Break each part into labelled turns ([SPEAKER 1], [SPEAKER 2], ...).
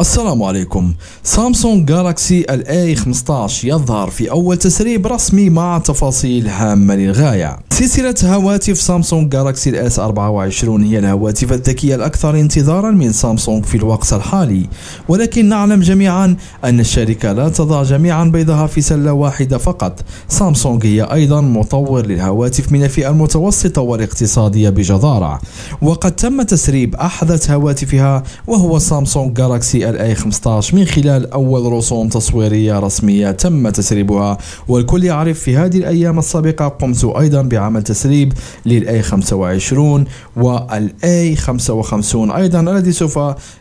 [SPEAKER 1] السلام عليكم. سامسونج جالاكسي الاي 15 يظهر في أول تسريب رسمي مع تفاصيل هامة للغاية. سلسلة هواتف سامسونج جالاكسي الاس 24 هي الهواتف الذكية الأكثر انتظارا من سامسونج في الوقت الحالي. ولكن نعلم جميعا أن الشركة لا تضع جميعا بيضها في سلة واحدة فقط. سامسونج هي أيضا مطور للهواتف من الفئة المتوسطة والاقتصادية بجدارة. وقد تم تسريب أحدث هواتفها وهو Samsung Galaxy ال A 15 من خلال أول رسوم تصويرية رسمية تم تسريبها والكل يعرف في هذه الأيام السابقة قمت أيضا بعمل تسريب لل A 25 وال A 55 أيضا الذي سوف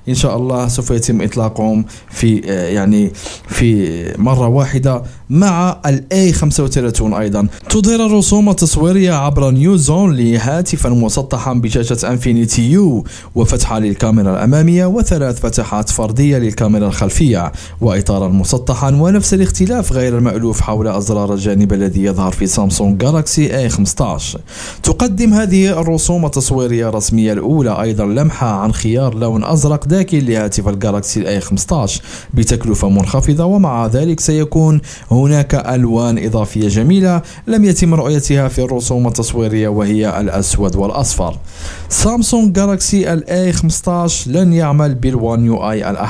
[SPEAKER 1] إن شاء الله سوف يتم إطلاقهم في يعني في مرة واحدة مع ال A 35 أيضا. تظهر الرسوم التصويرية عبر Newzonly هاتفا مسطحا بشاشة Infinity U وفتحة للكاميرا الأمامية وثلاث فتحات فردية. الأرضية للكاميرا الخلفية وإطارا مسطحا ونفس الاختلاف غير المألوف حول أزرار الجانب الذي يظهر في سامسونج جالاكسي A15. تقدم هذه الرسوم التصويرية الرسمية الأولى أيضا لمحة عن خيار لون أزرق داكن لهاتف الجالاكسي A15 بتكلفة منخفضة ومع ذلك سيكون هناك ألوان إضافية جميلة لم يتم رؤيتها في الرسوم التصويرية وهي الأسود والأصفر. Samsung Galaxy ال A 15 لن يعمل بال One UI الأحدث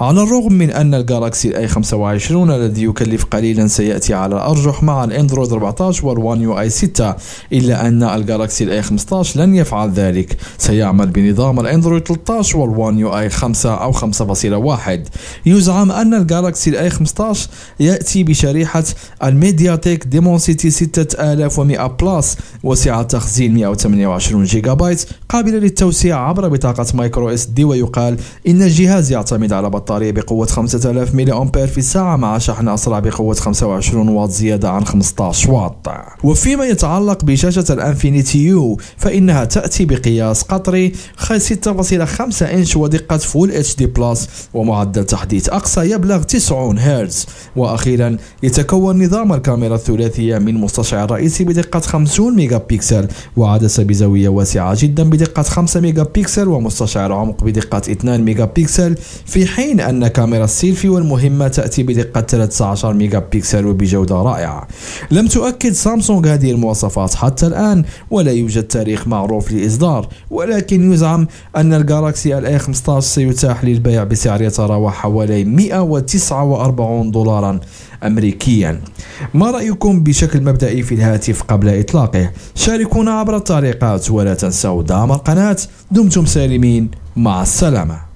[SPEAKER 1] على الرغم من أن الجالاكسي الاي 25 الذي يكلف قليلا سيأتي على الأرجح مع الأندرويد 14 وال One UI 6 إلا أن الجالاكسي الاي 15 لن يفعل ذلك. سيعمل بنظام الأندرويد 13 وال One UI 5 أو 5.1 يزعم أن الجالاكسي الاي 15 يأتي بشريحة ال MediaTek Dimensity 6100 Plus وسعة تخزين 128 جيجا بايت قابلة للتوسيع عبر بطاقة microSD ويقال إن الجهاز يعتمد على بطارية بقوة 5000 ملي أمبير في الساعة مع شحن أسرع بقوة 25 واط زيادة عن 15 واط. وفيما يتعلق بشاشة ال Infinity U فإنها تأتي بقياس قطري 6.5 إنش ودقة Full HD Plus ومعدل تحديث أقصى يبلغ 90 هرتز. وأخيرا يتكون نظام الكاميرا الثلاثية من مستشعر رئيسي بدقة 50 ميجا بكسل وعدسة بزاوية واسعة جدا بدقة 5 ميجا بكسل ومستشعر عمق بدقة 2 ميجا بكسل في حين أن كاميرا السيلفي والمهمة تأتي بدقة 13 ميجا بكسل وبجودة رائعة. لم تؤكد سامسونج هذه المواصفات حتى الآن ولا يوجد تاريخ معروف للإصدار ولكن يزعم أن الجالاكسي الاي 15 سيتاح للبيع بسعر يتراوح حوالي 149 دولارا أمريكيا. ما رأيكم بشكل مبدئي في الهاتف قبل إطلاقه؟ شاركونا عبر التعليقات ولا تنسوا دعم القناة. دمتم سالمين. مع السلامة.